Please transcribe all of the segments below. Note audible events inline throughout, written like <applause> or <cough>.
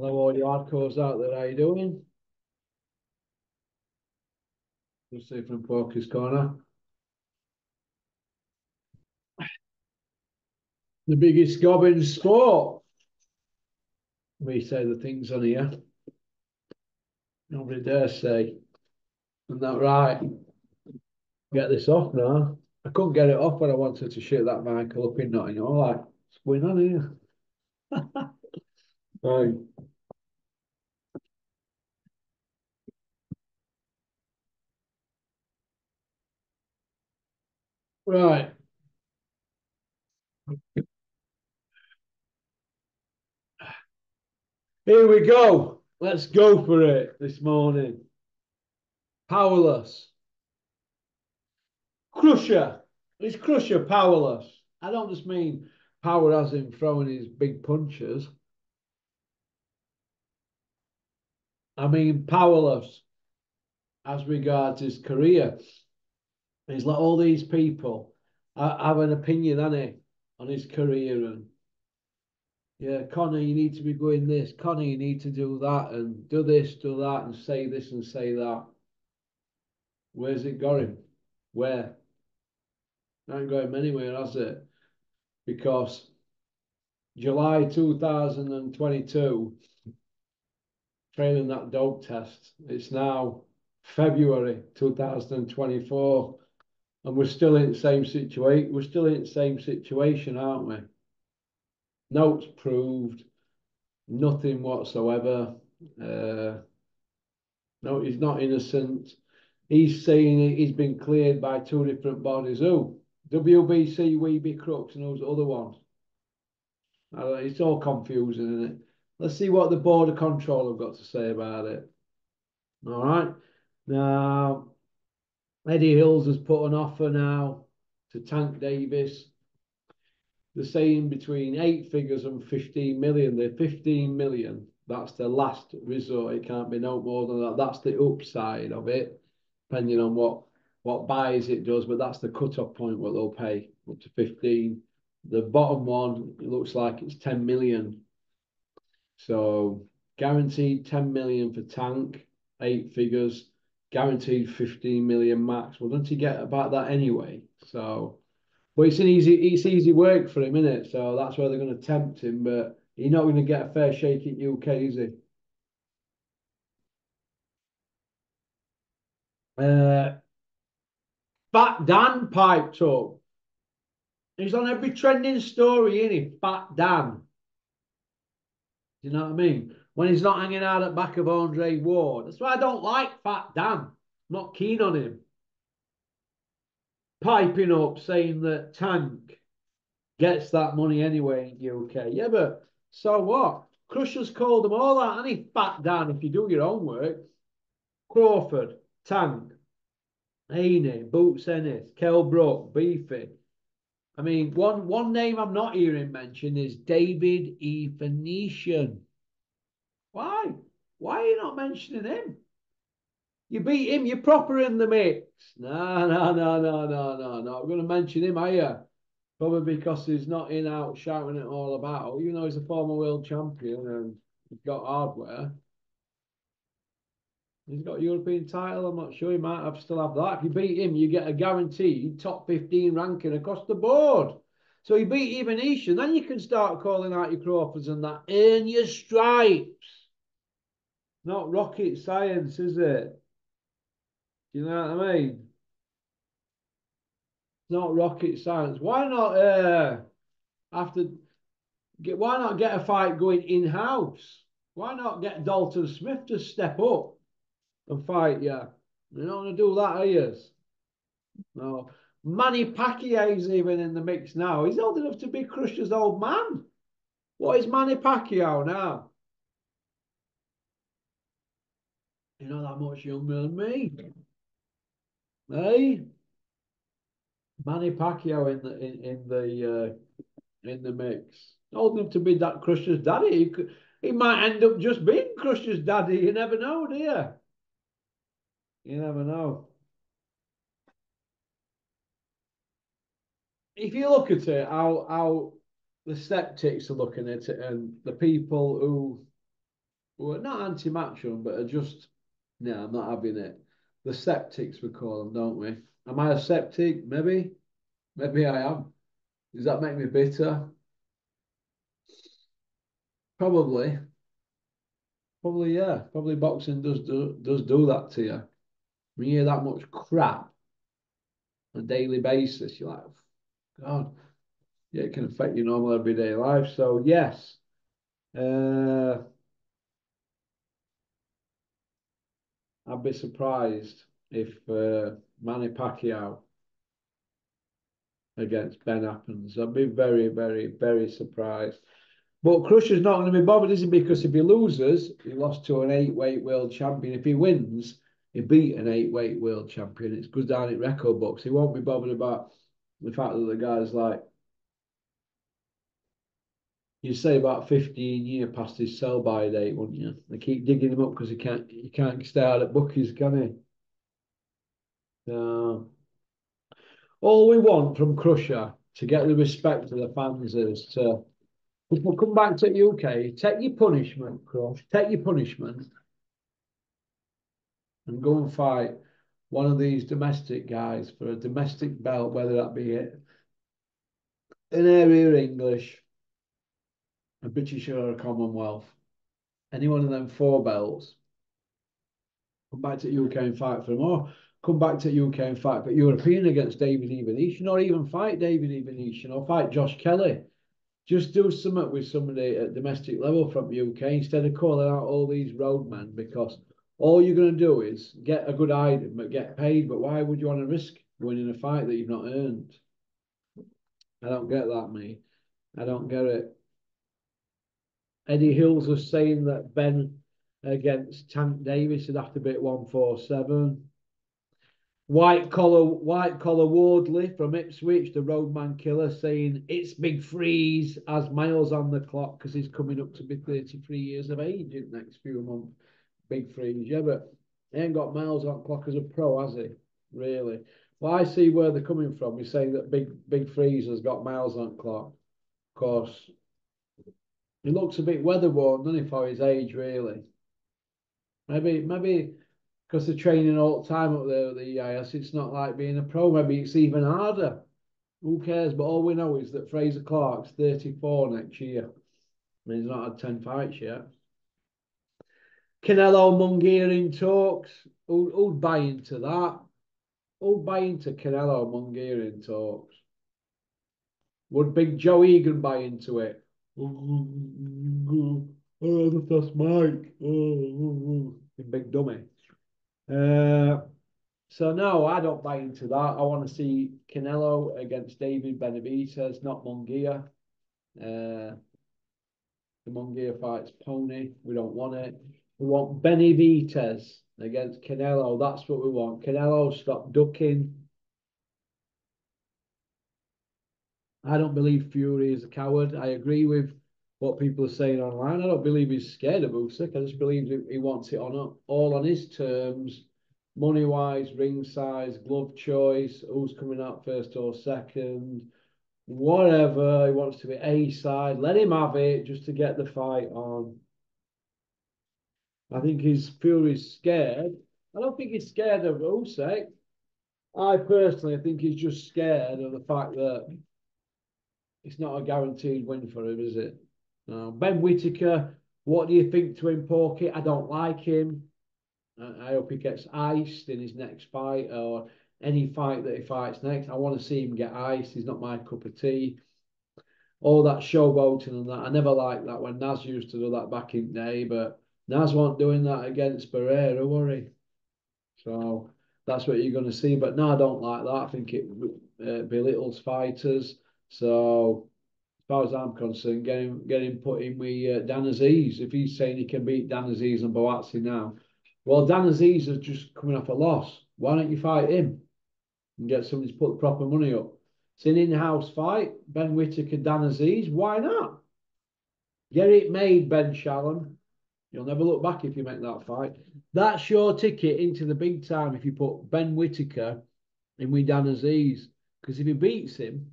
Hello, all you hardcores out there, how you doing? We'll see from Porky's Corner. The biggest gob in sport. We say the things on here. Nobody dare say. Isn't that right? Get this off now. I couldn't get it off when I wanted to shoot that Michael up in Nottingham. Like, what's going on here? <laughs> right. Right. Here we go. Let's go for it this morning. Powerless. Crusher. Is Crusher powerless? I don't just mean power as in throwing his big punches. I mean powerless as regards his career. He's like all these people have an opinion, on it on his career and yeah, Conor, you need to be going this. Conor, you need to do that and do this, do that, and say this and say that. Where's it going? Where? It ain't going anywhere, has it? Because July 2022, trailing that dope test, it's now February 2024, and we're still in the same situation. We're still in the same situation, aren't we? notes proved, nothing whatsoever. Uh, no, he's not innocent. He's saying he's been cleared by two different bodies. Who? WBC, Weeby Crooks, and those other ones. Uh, it's all confusing, isn't it? Let's see what the Border Control have got to say about it. All right. Now, Eddie Hills has put an offer now to Tank Davis they're saying between eight figures and 15 million. The 15 million, that's the last resort. It can't be no more than that. That's the upside of it, depending on what what buys it does, but that's the cut-off point what they'll pay up to 15. The bottom one, it looks like it's 10 million. So guaranteed 10 million for tank, eight figures, guaranteed 15 million max. Well, don't he get about that anyway? So but it's an easy, it's easy work for him, isn't it? So that's where they're going to tempt him. But he's not going to get a fair shake in UK, is he? Uh, Fat Dan piped up. He's on every trending story, isn't he? Fat Dan. Do you know what I mean? When he's not hanging out at back of Andre Ward. That's why I don't like Fat Dan. I'm not keen on him piping up saying that Tank gets that money anyway in the UK. Yeah, but so what? Crusher's called them all that, and he fat Dan if you do your own work. Crawford, Tank, Haney, Boots Ennis, Kel Brook, Beefy. I mean, one one name I'm not hearing mentioned is David E. Phoenician. Why? Why are you not mentioning him? You beat him, you're proper in the mix. No, no, no, no, no, no, no. I'm going to mention him, are you? Probably because he's not in out shouting it all about, even though he's a former world champion and he's got hardware. He's got European title. I'm not sure he might have still have that. If you beat him, you get a guaranteed top 15 ranking across the board. So you beat even Avanesyan, then you can start calling out your Crawfords and that. Earn your stripes. Not rocket science, is it? Do you know what I mean? Not rocket science. Why not uh after get why not get a fight going in-house? Why not get Dalton Smith to step up and fight you? You don't want to do that, are you? No. Manny Pacquiao's even in the mix now. He's old enough to be Crusher's old man. What is Manny Pacquiao now? You're not that much younger than me. Hey, Manny Pacquiao in the in, in the uh, in the mix. Old enough to be that Crusher's daddy. He, could, he might end up just being Crusher's daddy. You never know, do you? You never know. If you look at it, how how the skeptics are looking at it, and the people who well, not anti-matchroom, but are just no, I'm not having it. The septics we call them, don't we? Am I a septic? Maybe, maybe I am. Does that make me bitter? Probably. Probably, yeah. Probably boxing does do does do that to you. When you hear that much crap on a daily basis, you're like, God, yeah, it can affect your normal everyday life. So yes. Uh I'd be surprised if uh, Manny Pacquiao against Benn happens. I'd be very, very, very surprised. But Crusher's not going to be bothered, is he? Because if he loses, he lost to an eight-weight world champion. If he wins, he beat an eight-weight world champion. It's good down at record books. He won't be bothered about the fact that the guy's like you say about 15 years past his sell by date, wouldn't you? They keep digging him up because he can't he can't stay out at bookies, can he? So all we want from Crusher to get the respect of the fans is to we'll come back to the UK, take your punishment, Crush, take your punishment and go and fight one of these domestic guys for a domestic belt, whether that be it an area English a British or a Commonwealth, any one of them four belts, come back to UK and fight for them, or come back to UK and fight for European against David Avanesyan, or even fight David Avanesyan, or fight Josh Kelly. Just do something with somebody at domestic level from the UK instead of calling out all these roadmen because all you're going to do is get a good item but get paid. But why would you want to risk winning a fight that you've not earned? I don't get that, me. I don't get it. Eddie Hills was saying that Benn against Tank Davis would have to be at 147. White collar, white collar Wardley from Ipswich, the roadman killer, saying it's Big Freeze as miles on the clock because he's coming up to be 33 years of age in the next few months. Big Freeze, yeah, but he ain't got miles on clock as a pro, has he? Really? Well, I see where they're coming from. He's saying that Big Big Freeze has got miles on clock. Of course, he looks a bit weather worn, doesn't he, for his age, really? Maybe, maybe because they're training all the time up there at the EIS, it's not like being a pro. Maybe it's even harder. Who cares? But all we know is that Frazer Clarke's 34 next year. I mean, he's not had 10 fights yet. Canelo Munguia in talks. Who, who'd buy into that? Who'd buy into Canelo Munguia in talks? Would Big Joe Egan buy into it? Oh, that's Mike. Oh, big dummy. Uh, so no, I don't buy into that. I want to see Canelo against David Benavidez, not Munguia. Uh, the Munguia fights pony. We don't want it. We want Benavidez against Canelo. That's what we want. Canelo, stop ducking. I don't believe Fury is a coward. I agree with what people are saying online. I don't believe he's scared of Usyk. I just believe he wants it on all on his terms, money wise, ring size, glove choice, who's coming out first or second, whatever. He wants to be A side. Let him have it just to get the fight on. I think his Fury's scared. I don't think he's scared of Usyk. I personally think he's just scared of the fact that it's not a guaranteed win for him, is it? No. Ben Whittaker, what do you think to him, Porky? I don't like him. I hope he gets iced in his next fight or any fight that he fights next. I want to see him get iced. He's not my cup of tea. All that showboating and that. I never liked that when Naz used to do that back in the day, but Naz won't doing that against Barrera, worry. So that's what you're going to see. But no, I don't like that. I think it uh, belittles fighters. So as far as I'm concerned, get him, get him put in with uh, Dan Azeez. If he's saying he can beat Dan Azeez and Buatsi now, well, Dan Azeez is just coming off a loss. Why don't you fight him and get somebody to put the proper money up? It's an in-house fight. Ben Whittaker, Dan Azeez. Why not? Get it made, Ben Shalom. You'll never look back if you make that fight. That's your ticket into the big time if you put Ben Whittaker in with Dan Azeez. Because if he beats him,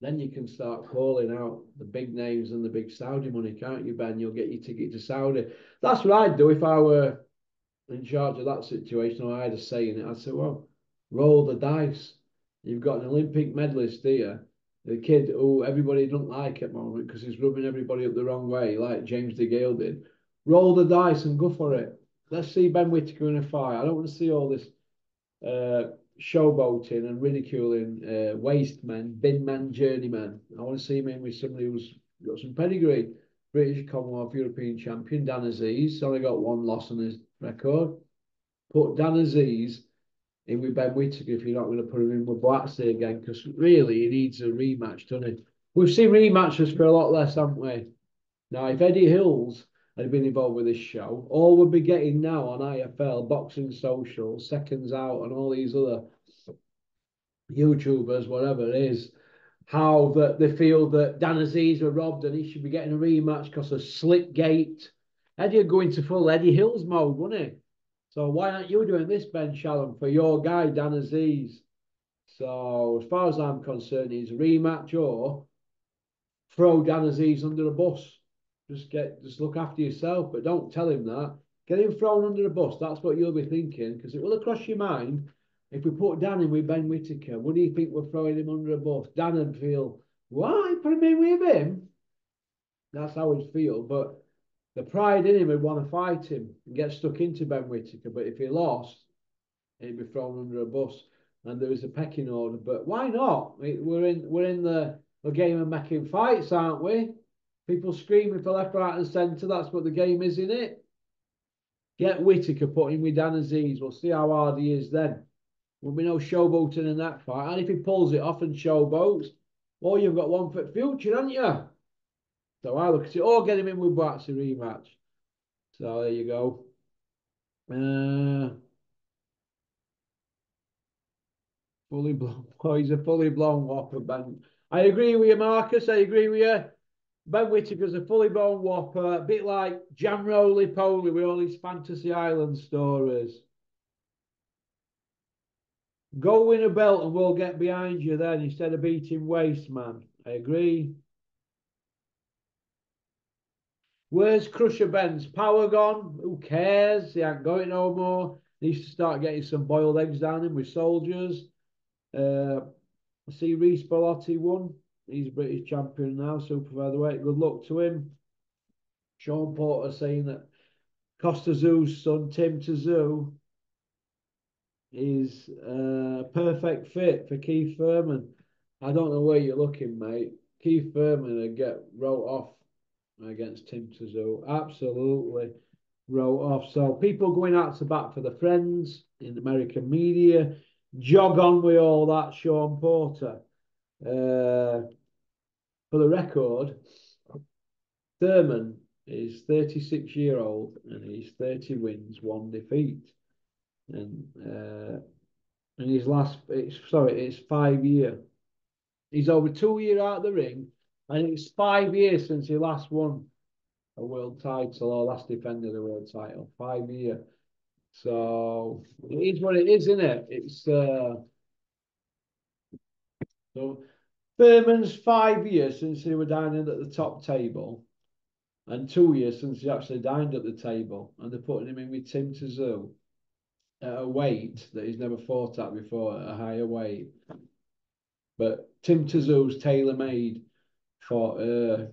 then you can start calling out the big names and the big Saudi money, can't you, Ben? You'll get your ticket to Saudi. That's what I'd do if I were in charge of that situation or I had a say in it. I'd say, well, roll the dice. You've got an Olympic medalist here, the kid who everybody doesn't like at the moment because he's rubbing everybody up the wrong way, like James DeGale did. Roll the dice and go for it. Let's see Ben Whittaker in a fight. I don't want to see all this uh, showboating and ridiculing uh, waste men, bin men, journeyman. I want to see him in with somebody who's got some pedigree. British Commonwealth European champion Dan Azeez. Only got one loss on his record. Put Dan Azeez in with Ben Whittaker if you're not going to put him in with Buatsi again, because really he needs a rematch, doesn't he? We've seen rematches for a lot less, haven't we? Now, if Eddie Hills had been involved with this show, all we'd be getting now on IFL, Boxing Social, Seconds Out, and all these other YouTubers, whatever it is, how that they feel that Dan Azeez were robbed and he should be getting a rematch because of Slipgate. Eddie would go into full Eddie Hills mode, wouldn't he? So why aren't you doing this, Ben Shalom, for your guy, Dan Azeez? So as far as I'm concerned, he's rematch or throw Dan Azeez under the bus. Just get, just look after yourself, but don't tell him that. Get him thrown under the bus. That's what you'll be thinking, because it will cross your mind. If we put Dan in with Ben Whittaker, do you think we're throwing him under a bus? Dan would feel, why put him in with him? That's how he'd feel. But the pride in him would want to fight him and get stuck into Ben Whittaker. But if he lost, he'd be thrown under a bus. And there is a pecking order. But why not? We're in we're in the, the game of making fights, aren't we? People screaming for left, right, and centre. That's what the game is, in it. Get Whittaker put in with Dan Azeez. We'll see how hard he is then. There'll be no showboating in that fight. And if he pulls it off and showboats, well, you've got one for the future, haven't you? So I look at it. Or get him in with Buatsi rematch. So there you go. Uh, fully blown. <laughs> Oh, he's a fully blown whopper, Ben. I agree with you, Marcus. I agree with you. Ben Whittaker's a fully blown whopper, a bit like Jan Roly Poly with all his Fantasy Island stories. Go win a belt and we'll get behind you then instead of beating waste, man. I agree. Where's Crusher Benn's power gone? Who cares? He ain't it no more. Needs to start getting some boiled eggs down him with soldiers. Uh, I see Reece Bellotti won. He's a British champion now, super featherweight. Good luck to him. Sean Porter saying that Kostya Tszyu's son, Tim Tszyu, is a perfect fit for Keith Thurman. I don't know where you're looking, mate. Keith Thurman would get wrote off against Tim Tszyu. Absolutely wrote off. So people going out to bat for the friends in American media. Jog on with all that, Sean Porter. Uh, for the record, Thurman is 36 year old and he's 30 wins, one defeat. And uh, and his last, it's sorry, it's five year. He's over two year out of the ring, and it's five years since he last won a world title or last defended a world title. Five year. So it is what it is, isn't it? It's uh, so Thurman's five years since he were dining at the top table, and two years since he actually dined at the table, and they're putting him in with Tim Tszyu at a weight that he's never fought at before, a higher weight. But Tim Tszyu's tailor made for uh,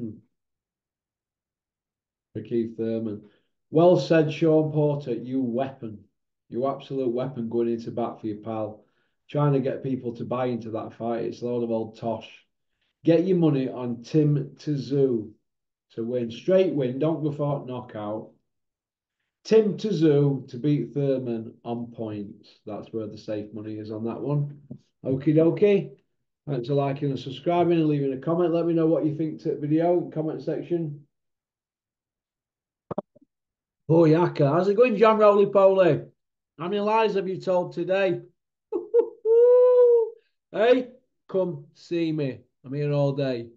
hmm, for Keith Thurman. Well said, Sean Porter. You weapon, you absolute weapon going into bat for your pal. Trying to get people to buy into that fight. It's a load of old tosh. Get your money on Tim Tszyu to win. Straight win. Don't go for a knockout. Tim Tszyu to beat Thurman on points. That's where the safe money is on that one. Okie dokie. Thanks for liking and subscribing and leaving a comment. Let me know what you think to the video comment section. Oh, Yaka. How's it going, John Roly Poly? How many lies have you told today? Hey, come see me. I'm here all day.